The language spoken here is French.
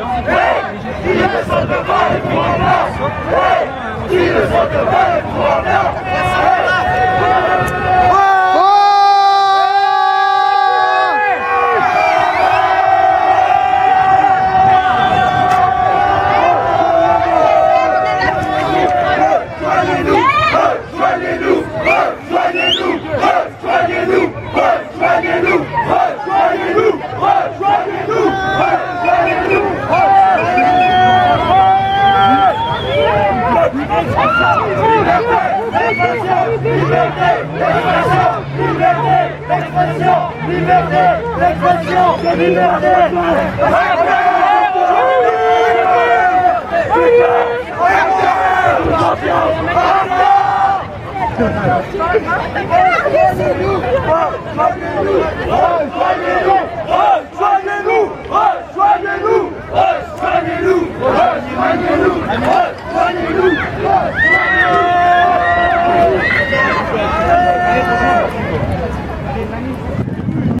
Qui ne saute pas les pouvoirs blancs Qui ne saute pas les pouvoirs blancs Rejoignez-nous liberté, expression, liberté, expression, liberté, expression, liberté. lắm